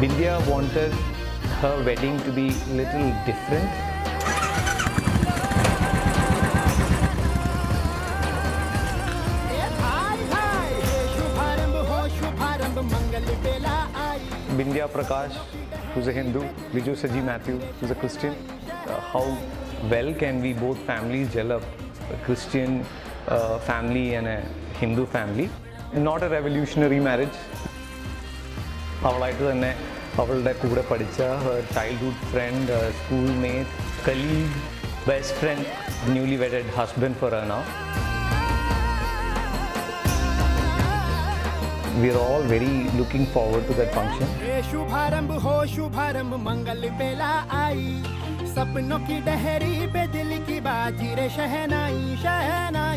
Bindiya wanted her wedding to be little different. Bindiya Prakash, who's a Hindu, Viju Saji Matthew, who's a Christian, uh, how well can we both families develop a Christian uh, family and a Hindu family? Not a revolutionary marriage, അവളായിട്ട് തന്നെ അവളുടെ കൂടെ പഠിച്ച childhood friend schoolmate colleague best friend newly wedded husband for now. We are all very looking forward to that function. हे शुभारंभ हो शुभारंभ मंगल बेला आई सपनों की डहरी पे दिल की बाजी रे शहनाई शहनाई